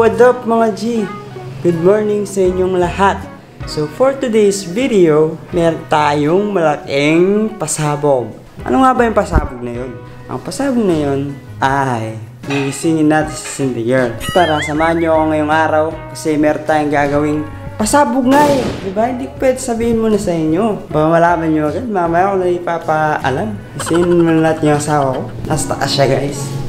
What up mga G? Good morning sa inyong lahat. So for today's video, meron tayong malaking pasabog. Ano nga ba yung pasabog na yun? Ang pasabog na yun ay gigisingin natin si Cindy Girl. Tara, samahan niyo ako ngayong araw kasi meron tayong gagawing pasabog nga eh. Diba? Hindi ko pwede sabihin muna sa inyo. Baka malaman niyo agad. Mamaya ako na ipapaalam. Isinin muna natin yung asawa ko. Nasa taas siya guys.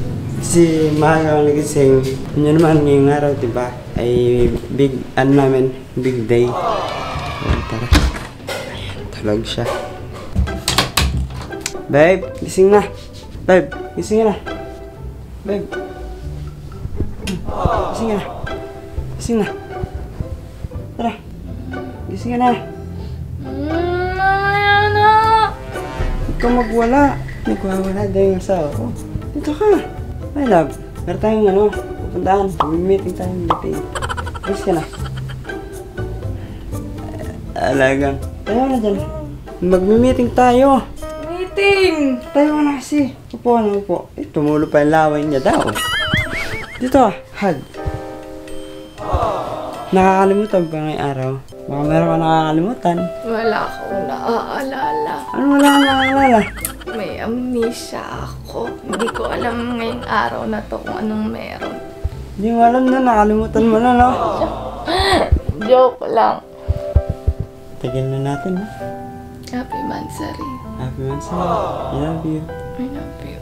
Kasi maaga ako nagising. Yun naman ngayong araw, di ba? Ay big, ano namin, big day. Ayan, tara. Ayan, tulog siya. Babe, gising na. Babe, gising na. Babe. Gising na. Gising na. Tara. Gising na. Mamaya na. Huwag kang magwala. Nagwawala daw yung asawa ko. Dito ka. My love, meron tayong ano, pupuntahan. Mag-meeting tayo ng meeting. Alis ka na. Alagang. Tayo na dyan. Mag-meeting tayo. Meeting. Tayo na kasi. Upo na upo. Eh, tumulo pa yung laway niya daw. Dito hug. Nakakalimutan ba ngayong araw? Baka meron ka nakakalimutan. Wala akong naaalala. Ano wala kang nakakaalala? May amnesia ako. Hindi ko alam ngayong araw na to kung anong meron. Hindi mo alam na, nakalimutan mo na, no? Joke lang. Tagal na natin, no? Happy Mansari. Happy Mansari. I love you. I love you.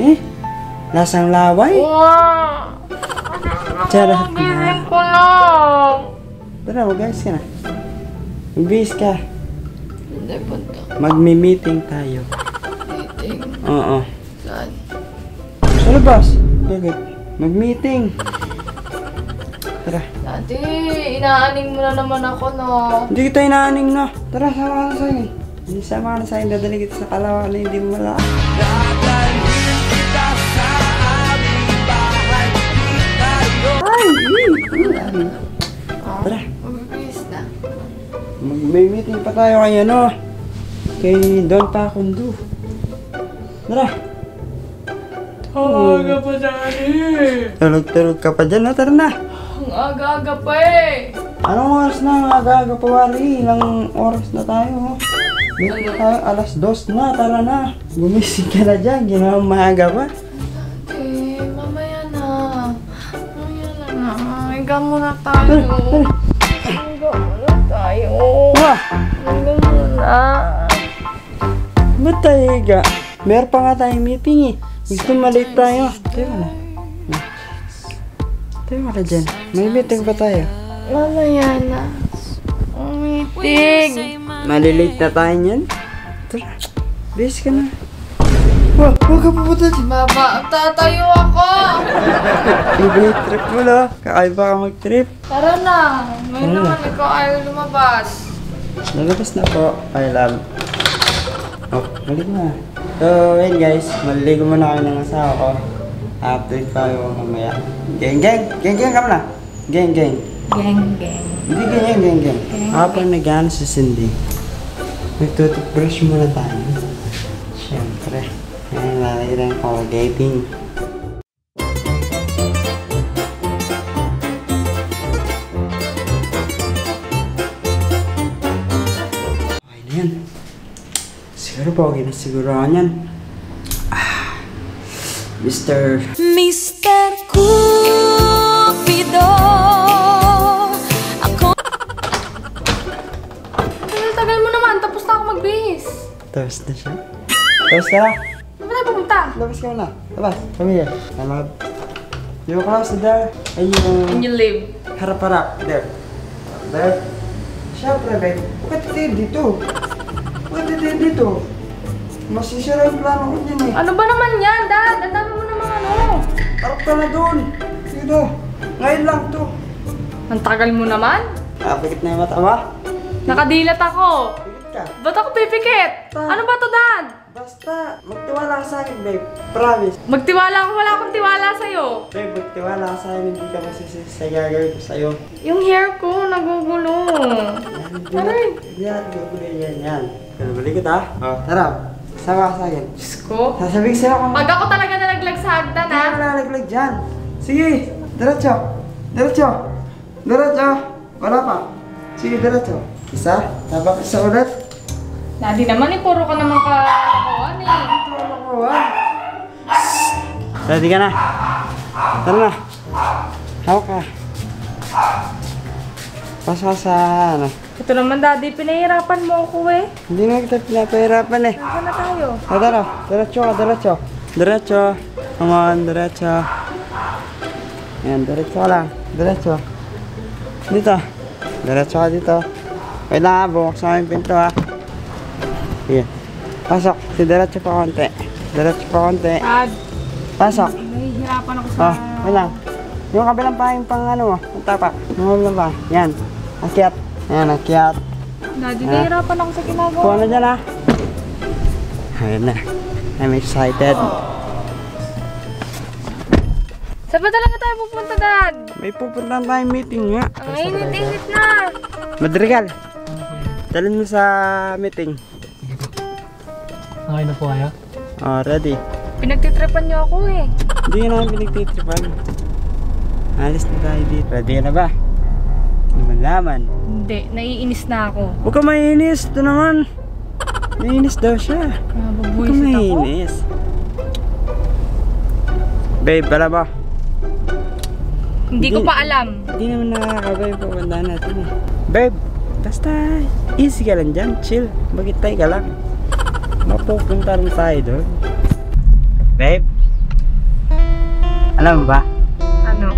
Eh? Lasang laway? Wow! Charot na. Ko lang. Tara, mag-ayos ka na. Magbihis ka. Hindi punta. Magmi-meeting tayo. Meeting. Oo. Saan? Sa labas. Bakit? Mag-meeting. Tara. Dati, inaaning mo na naman ako, no? Hindi kita inaaning na. Tara, sama ka na sa akin. Hindi sama ka na sa akin. Dadali kita sa kalawa na hindi mo mala. Ay! Tara. Na. Mag-meeting pa tayo kay ano. Kay Don Pakundo. Tara. Ang aga pa dali. Tulog-tulog ka pa dyan, no? Tara na. Ang aga-aga pa eh. Anong oras na? Aga-aga pa wari. Ilang oras na tayo, oh. Meeting tayo, alas dos na. Tara na. Gumising ka na dyan. Ginawang maaga pa. Eh, mamaya na. Mamaya na na. Higa muna tayo. Muna tayo. Wah! Ba't tayo higa? Meron pa nga tayong meeting eh. Gusto maliit tayo. Tayo na. Tayo ka na dyan. May meeting pa tayo. Mamaya na. Ang meeting. Malilate na tayo niyan. Tara. Bis ka na. Wah! Huwag ka pupunta dyan. Baba, tatayo ako. Favorite trip mo no? Kakaiba ka mag-trip. Tara na. Ngayon na. naman ikaw ayaw lumabas. Lalabas na po. I love. Oh, balik na. So, yun guys. Maliligo muna kami ng asawa ko. Update tayo mamaya. Geng, geng! Geng, geng ka muna. Geng, geng. Geng, geng. Hindi ganyan, geng, geng. Habang nag-ano si Cindy, nagtutubrush muna tayo. Ngayon, lalagay ng colgating. Okay na yan. Siguro pogi na siguro ako yan. Ah, Mr. Mr. Cupido Ako Tagal-tagal mo naman. Tapos na ako magbihis. Tapos na siya. Tapos na. Labas ka muna. Labas. Come here. I love. Yung close the door. Ay, yung you live? harap-harap. There. There. Siyempre, babe. Bakit tayo dito? Bakit tayo dito? Masisira yung plano ko dyan eh. Ano ba naman yan, Dad? Ang dami mo namang ano. Harap ka na doon. Dito. Ngayon lang to. Ang tagal mo naman. Nakapikit na yung mata ba? Nakadilat ako. Pikit ka. Ba't ako pipikit? Ano ba to, Dad? Basta, magtiwala sa akin, babe. Promise. Magtiwala ako. Wala akong tiwala sa'yo. Babe, magtiwala sa akin. Hindi ka masisisi sa gagawin ko sa'yo. Yung hair ko, nagugulo. Yan, Aray. yan, gugulo yan, yan. Pero balik ko ta. Oh, tara. Sama ka sa akin. Diyos ko. Sasabihin sa'yo kung Pag ako talaga nalaglag sa hagdan, ha? Hindi ka nalalaglag dyan. Sige. Diretso. Diretso. Diretso. Wala pa. Sige, diretso. Isa. Tapos isa ulit. Daddy naman eh, puro ka naman kakakuan eh. Ready ka na? Tara na. Hawak ka. Pasok ka sa ano. Ito naman daddy, pinahirapan mo ako eh. Hindi na kita pinapahirapan eh. Saan na tayo? Ah, tara. Diretso ka, diretso. Diretso. Come on, diretso. Yan, diretso ka lang. Diretso. Dito. Diretso ka dito. Wait lang ha, bubuksan ko yung pinto ha. Sige. Pasok. Si diretso pa konti. Diretso pa konti. Dad, Pasok. nahihirapan ako sa... Oh, wait lang. Yung kabilang pa yung pang ano mo, ang tapa. Yung kabilang pa. Yan. Akyat. Yan, akyat. Daddy, Ah. nahihirapan ako sa ginagawa. Kuha na dyan ha. Ayun na. I'm excited. Saan ba talaga tayo pupunta, Dad? May pupuntahan tayong meeting nga. Ang init-init na. Madrigal. Dalhin mo sa meeting. Okay na po kayo? Oh, ready. Pinagtitripan niyo ako eh. Hindi na pinagtitripan. Alis na tayo dito. Ready na ba? Hindi malaman. Hindi, naiinis na ako. Huwag ka mainis. Ito naman. Mainis daw siya. Huwag ka mainis. Babe, bala ba? Hindi ko pa alam. Hindi naman nakakaba yung pupunta natin eh. Babe, basta easy ka lang dyan. Chill. Magitay ka lang. Mapupunta rin tayo doon. Babe, alam mo ba? Ano?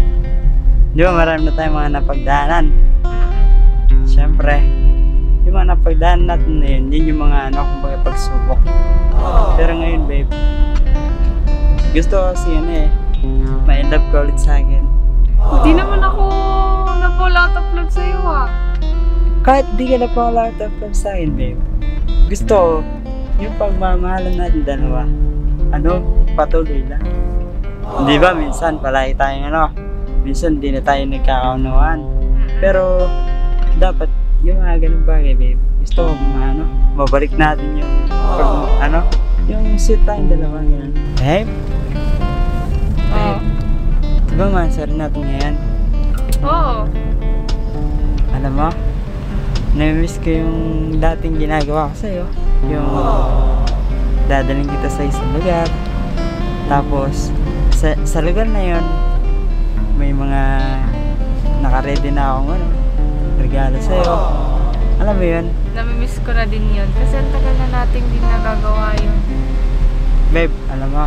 Di ba marami na tayong mga napagdaanan? Siyempre, yung mga napagdaanan natin na yun, yun yung mga ano, kumbaga pagsubok. Pero ngayon, babe, gusto ko kasi yun eh, may love ka ulit sa akin. Hindi naman ako na-fall out of love sa'yo ah. Kahit di ka na pa wala out of sa akin, babe. Gusto ko, yung pagmamahalan natin dalawa, ano, patuloy lang. Di ba, minsan palagi tayong ano, minsan di na tayo nagkakaunawaan. Pero, dapat, yung mga ganun bagay, babe, gusto ko, mga ano, mabalik natin yung, pag, ano, yung sweet tayong dalawa, ganun. Babe, Oo. di ba mansar natin ngayon? Oo. Alam mo, namimiss ko yung dating ginagawa ko sa'yo. Yung dadaling kita sa isang lugar. Tapos, sa, sa lugar na yon may mga nakaredy na akong ano, regalo sa'yo. Alam mo yun? Namimiss ko na din yun. Kasi ang tagal na nating din nagagawa yun. Babe, alam mo,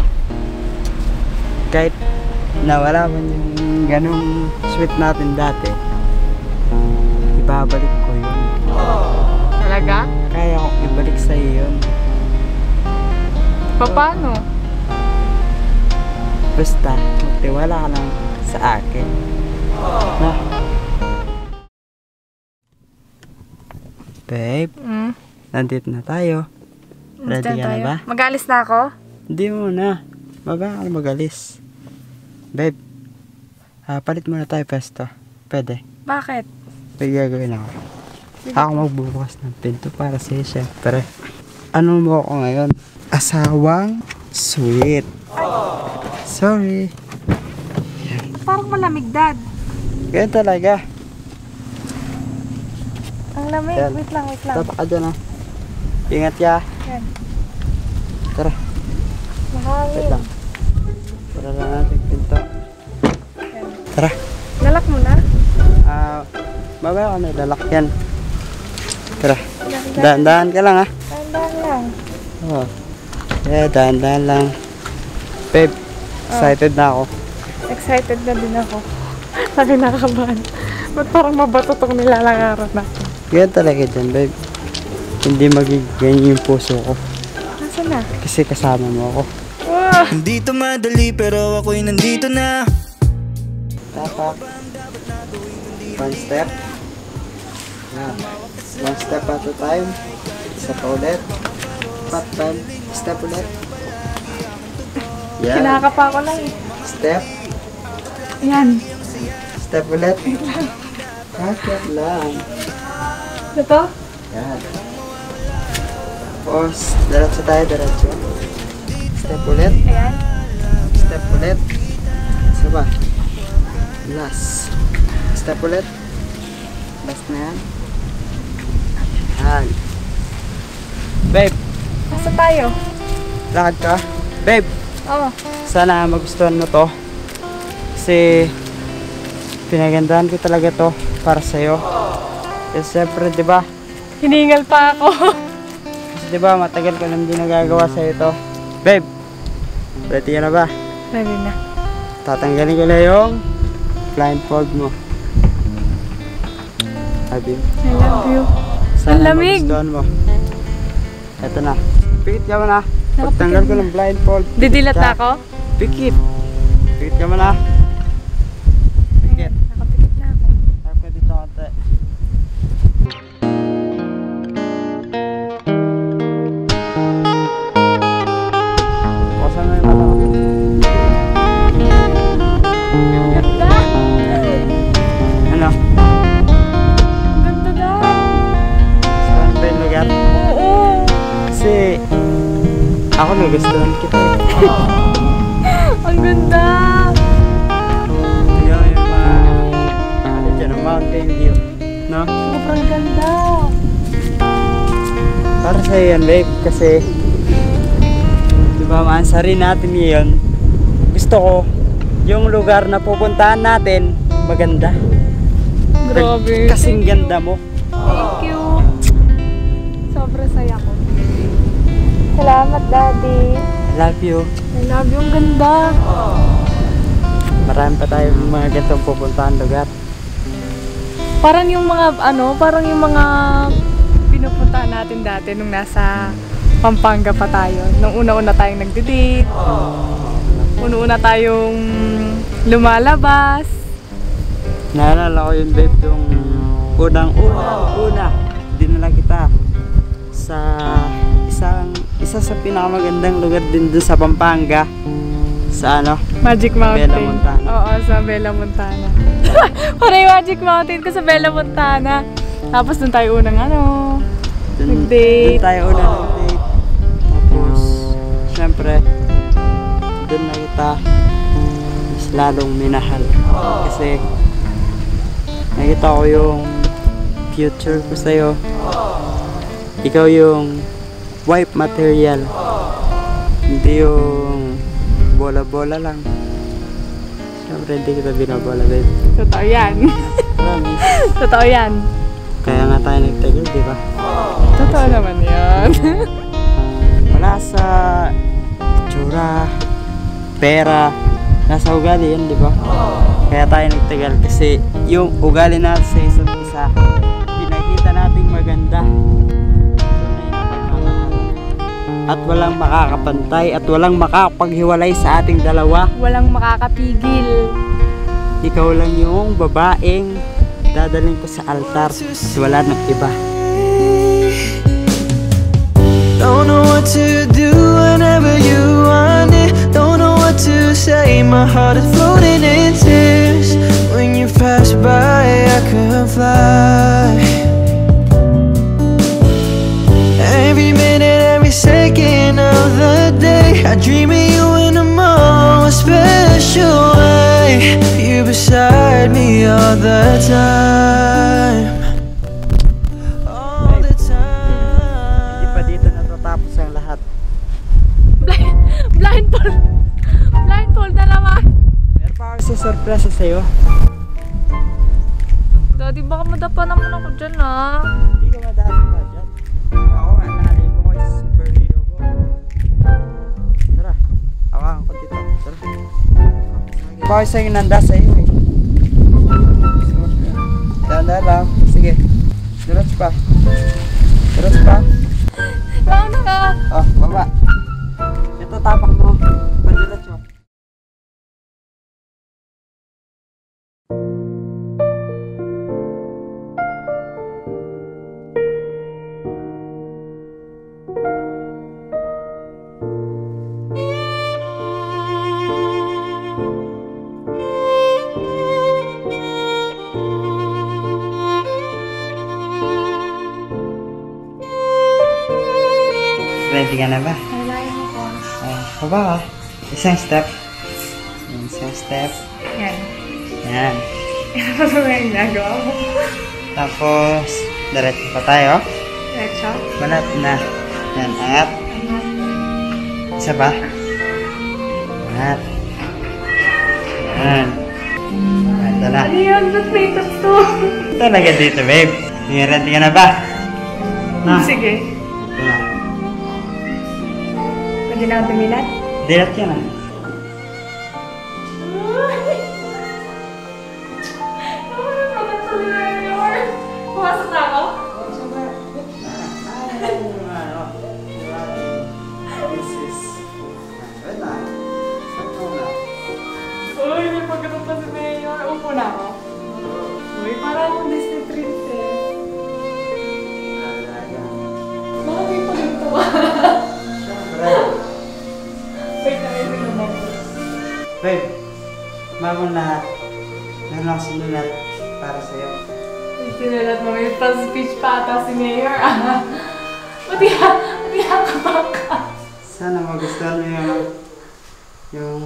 kahit nawala man yung ganung sweet natin dati, ibabalik ko yun. Talaga? Kaya ko ibalik sa'yo yun. Paano? Basta, magtiwala ka lang sa akin. Na? Babe, Hmm? nandito na tayo. Ready ka na ba? Magalis na ako? Hindi muna. Baba ka na magalis. Babe, ah, palit muna tayo pesto. Pwede. Bakit? May gagawin ako. Ako magbubukas ng pinto para sa'yo, syempre. Ano mo ako ngayon? Asawang sweet. Sorry. Parang malamig, Dad. Ganyan talaga. Ang lamig. Yan. Wait lang, wait lang. Tata ka dyan ah. Ingat ya. Yan. Tara, wait Mahangin. lang. Para lang natin pinto. Tara. Lalak mo na? Ah, babaya ako na lalakyan. Tara. Dahan-dahan ka lang ah. dahan lang. Oo. Eh, dahan-dahan lang. Babe, excited na ako. Excited na din ako. Sabi nakakabahan. Ba't parang mabato tong nilalangaran na? Ganyan talaga dyan, babe. Hindi magiging yung puso ko. Nasaan na? Kasi kasama mo ako. Ah! Hindi to madali pero ako'y nandito na Tapak. One step. Yan. One step at a time. Pa ulit. Pat time. Step ulit. Yan. Kinakapa ko lang eh. Step. Yan. Step ulit. Kakit lang. Ito? Yan. Tapos, diretso tayo, diretso. Step ulit. Ayan. Step ulit. Isa ba? Last. Step ulit. Last na yan. Yan. Babe, Nasa tayo? lakad ka. Babe, Oo. sana magustuhan mo to. Kasi pinagandahan ko talaga to para sa'yo. Kasi siyempre, di ba? Hiningal pa ako. Kasi di ba, matagal ko nang hindi nagagawa sa'yo to. Babe, ready ka na ba? Ready na. Tatanggalin ko na yung blindfold mo. Love you. I love you. Ang lamig. mo. Eto na. Pikit ka mo na. Pagtanggal ko ng blindfold. Didilat na ako? Pikit. Pikit ka mo na. Ako nagustuhan kita. Ang ganda! Mo yung mga ano dyan, ang mountain view. No? Sobrang ganda! Para sa yan, babe, kasi di ba maansarin natin ngayon. Gusto ko yung lugar na pupuntahan natin maganda. Grabe. Kasing ganda mo. Salamat, Daddy. Love you. I love you. Ang ganda. Marami pa tayo mga gantong pupuntahan lugar. Parang yung mga, ano, parang yung mga pinupuntahan natin dati nung nasa Pampanga pa tayo. Nung una-una tayong nagde-date. Una-una tayong lumalabas. Naalala ko yun, babe, yung unang una, una, dinala kita sa isa sa pinakamagandang lugar din dun sa Pampanga. Sa ano? Magic Mountain. Bella Montana. Oo, sa Bella Montana. Parang yung Magic Mountain ko sa Bella Montana. Tapos dun tayo unang ano. Nag-date. Dun tayo una nag-date. Tapos, syempre, dun na kita mas lalong minahal. Kasi, nakita ko yung future ko sa'yo. Ikaw yung wife material. Hindi yung bola-bola lang. Syempre, hindi kita binabola, babe. Totoo yan. Totoo yan. Kaya nga tayo nagtagal, di ba? Totoo naman yan. Wala sa itsura, pera, nasa ugali yan, di ba? Kaya tayo nagtagal kasi yung ugali natin sa isa't isa, pinakita nating maganda. At walang makakapantay at walang makakapaghiwalay sa ating dalawa. Walang makakapigil. Ikaw lang yung babaeng dadalhin ko sa altar. Kasi wala nang iba. Don't know what to do whenever you want it. Don't know what to say. My heart is floating in tears. When you pass by, I could fly. Second of the day, I dream of you in a more special way. You beside me all the time. All the Hindi pa time. dito natatapos ang lahat. Blind, blindfold. Blindfold na naman. Meron pa ako sa sorpresa sa'yo. Daddy, baka madapa naman ako dyan ah. Hindi ka madami Ako sa'yo nanda sa'yo eh. Danda lang. Sige. Diretso pa. Diretso pa. Paano ka? Oh, baba. Ito tapak Ka. Isang step. Isang step. Yan. Yan. Ba yung ginagawa mo? Tapos, diretso pa tayo. Diretso? Balat na. Yan, angat. Isa ba? Angat. Yan. Ito na. Ano? Ba't may tatlo? Talaga dito, babe. Sige, ready ka na ba? Ah. Sige. Ito na. Pwede na ako tumilat? Dilat ka na. Babe, mama lahat. Meron ako sinulat para sa'yo. Sinulat mo, may pa-speech pa ata si Mayor. Pati ha, pati ha ka. Sana magustuhan mo yung yung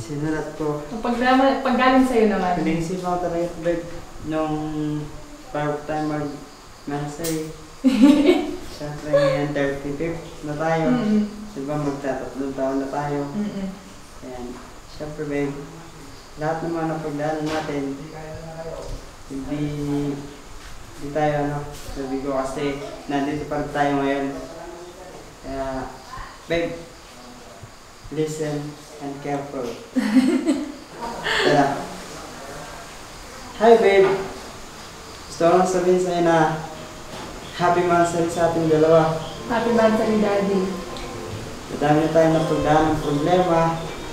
sinulat ko. Pag, pag sa'yo naman. Pinag-isip ako talaga, babe, nung bago tayo mag Mansay. Siyempre ngayon, 35 na tayo. Mm-mm. Diba magtatatlong taon na tayo. Mm-mm. Ayan. Siyempre, babe, lahat naman ng pagdaanan natin, hindi, hindi tayo, ano, sabi ko kasi, nandito pa tayo ngayon. Kaya, babe, listen and careful. Tara. Hi, babe. Gusto ko lang sabihin sa'yo na happy monthsary sa ating dalawa. Happy birthday, Daddy. Madami na tayo ng pagdaan ng problema,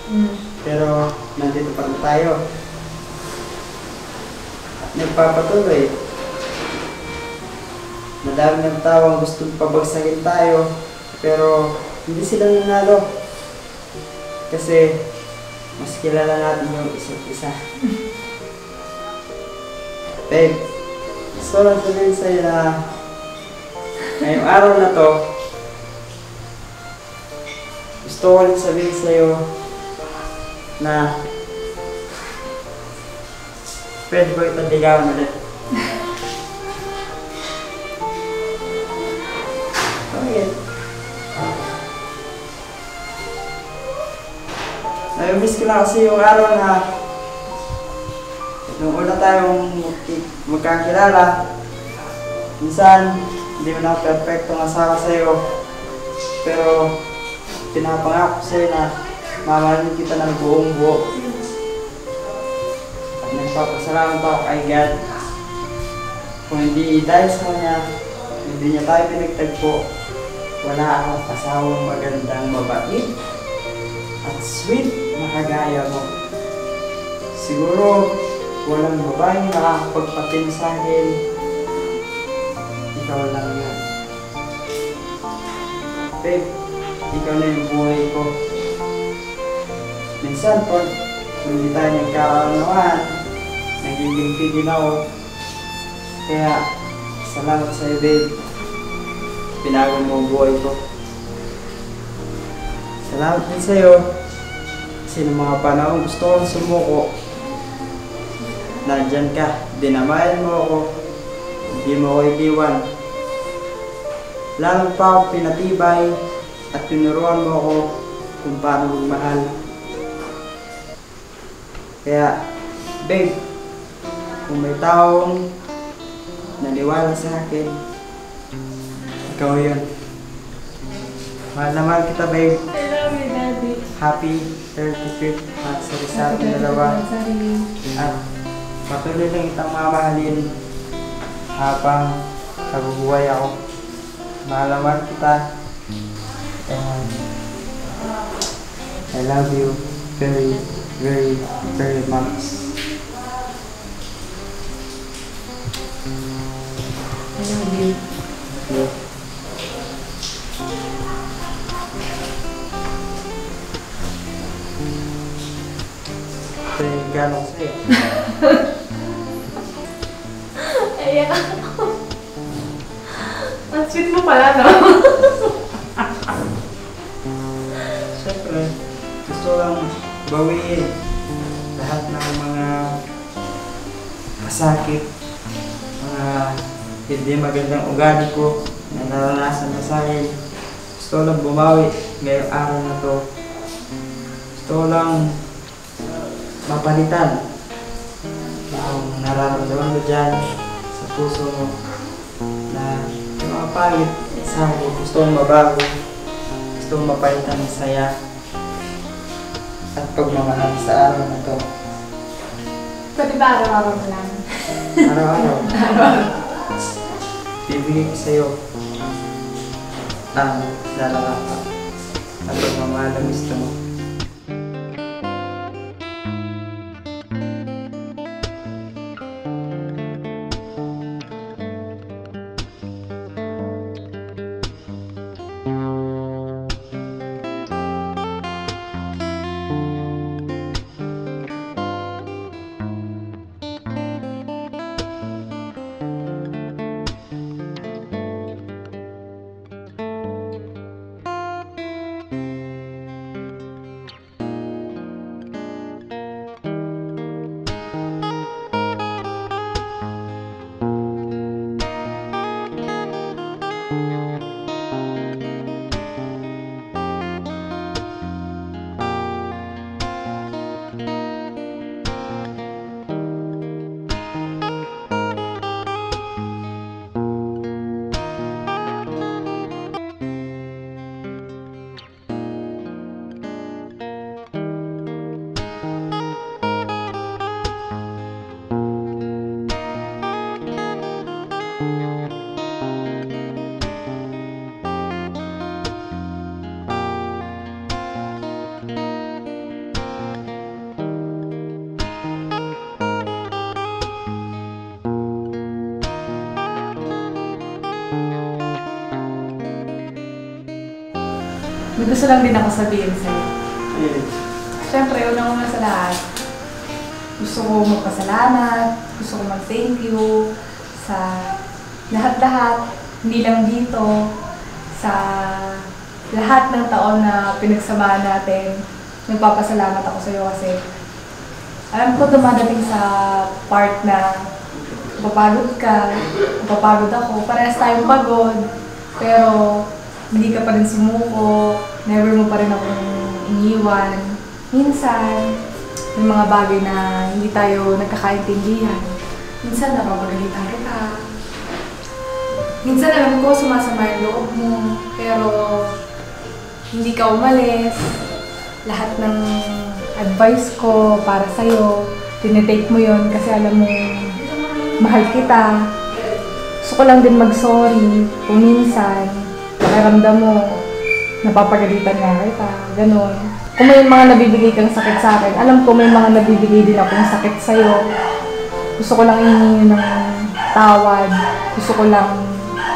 Mm. pero nandito pa rin tayo. At nagpapatuloy. Madami ng tao ang gustong pabagsakin tayo, pero hindi sila nanalo. Kasi mas kilala natin yung isa't isa. Babe, gusto lang sabihin sa'yo na ngayong araw na to, lang sabihin sa'yo na pwede ko ito ligawan ulit. Okay. Nami-miss ko lang kasi yung araw na nung una tayong magkakilala, minsan hindi mo na perfectong asawa sa'yo, pero pinapangako sa'yo na mamahalin kita ng buong buo. At nagpapasalamat ako kay God. Kung hindi dahil sa kanya, hindi niya tayo pinagtagpo, wala akong asawang magandang mabait at sweet na kagaya mo. Siguro, walang babaeng nakakapagpatin sa akin. Ikaw lang yan. Babe, ikaw na yung buhay ko. Minsan po, hindi tayo nagkakaunawaan, nagiging tigil ako. Kaya, salamat sa'yo, babe. Pinago mo ang buhay ko. Salamat din sa'yo. Kasi ng mga panahon gusto kong sumuko. Nandyan ka, dinamayan mo ako. Hindi mo ako iniwan. Lalo pa ako pinatibay at tinuruan mo ako kung paano magmahal. Kaya, babe, kung may taong naniwala sa akin, ikaw yun. Mahal na mahal kita, babe. I love you, Daddy. Happy 35th anniversary sa ating dalawa. At patuloy lang itang mamahalin habang nabubuhay ako. Mahal na mahal kita. And I love you very, very, very much. I love you. Yeah. Ito yung gano'n ko sa'yo. Ayan. Ang sweet mo pala, no? lang bawiin lahat ng mga masakit, mga hindi magandang ugali ko na naranasan na sa akin. Gusto lang bumawi ngayong araw na to. Gusto lang mapalitan ang nararamdaman mo dyan sa puso mo na yung mga pangit sa akin, gusto mabago, gusto kong mapalitan ng saya at pagmamahal sa araw na to. Pwede ba araw-araw na lang? Araw-araw. Bibigay ko sa'yo ang nararapat at pagmamahal na gusto mo. Gusto lang din ako sabihin sa'yo. Ayun. Siyempre, unang-una sa lahat, gusto ko magpasalamat, gusto ko mag-thank you sa lahat-lahat, hindi lang dito, sa lahat ng taon na pinagsamahan natin. Nagpapasalamat ako sa iyo kasi alam ko dumadating sa part na mapapagod ka, mapapagod ako, parehas tayong pagod, pero hindi ka pa rin sumuko, never mo pa rin akong iniwan. Minsan, may mga bagay na hindi tayo nagkakaintindihan. Minsan napapagalitan kita. Minsan alam ko sumasama yung loob mo, pero hindi ka umalis. Lahat ng advice ko para sa'yo, tinetake mo yon kasi alam mo mahal kita. Gusto ko lang din mag-sorry kung minsan pakiramdam mo napapagalitan nga kita, ganun. Kung may mga nabibigay kang sakit sa akin, alam ko may mga nabibigay din akong sakit sa'yo. Gusto ko lang ihingi ng tawad. Gusto ko lang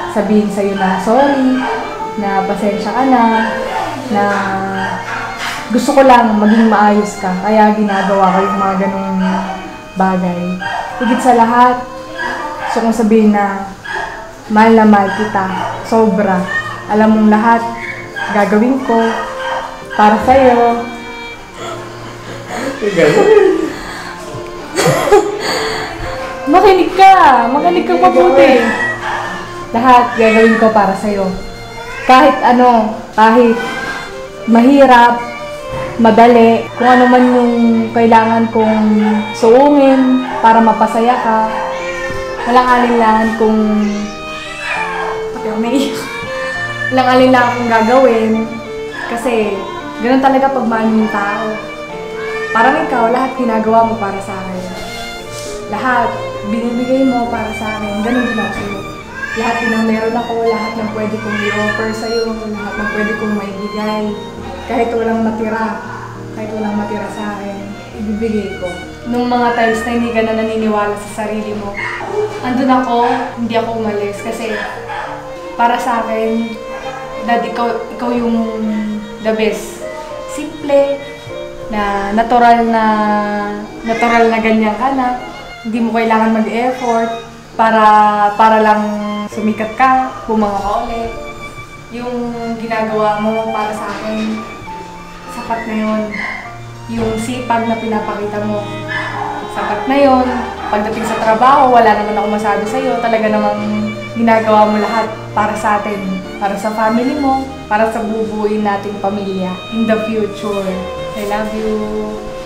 sabihin sa'yo na sorry, na pasensya ka na, na gusto ko lang maging maayos ka. Kaya ginagawa ko yung mga ganung bagay. Higit sa lahat, gusto kong sabihin na mahal na mahal kita. Sobra. Alam mong lahat, gagawin ko para sa'yo. Makinig ka! Makinig ka mabuti! Lahat gagawin ko para sa'yo. Kahit ano, kahit mahirap, madali, kung ano man yung kailangan kong suungin para mapasaya ka, walang alinlangan kung... Pati ako naiiyak. Walang alinlangan kong gagawin. Kasi, ganun talaga pag mahal mo yung tao. Parang ikaw, lahat ginagawa mo para sa akin. Lahat, binibigay mo para sa akin. Ganun din ako sa'yo. Lahat din ang meron ako, lahat ng pwede kong i-offer sa'yo, lahat ng pwede kong maibigay. Kahit walang matira, kahit walang matira sa akin, ibibigay ko. Nung mga times na hindi ka na naniniwala sa sarili mo, andun ako, hindi ako umalis. Kasi para sa akin, dad, ikaw, ikaw yung the best. Simple, na natural na natural na ganyan ka na. Hindi mo kailangan mag-effort para para lang sumikat ka, bumanga ka ulit. Yung ginagawa mo para sa akin, sapat na yun. yung sipag na pinapakita mo. Sapat na yon. Pagdating sa trabaho, wala naman ako masabi sa'yo. Talaga namang ginagawa mo lahat para sa atin. Para sa family mo, para sa bubuuin nating pamilya in the future. I love you.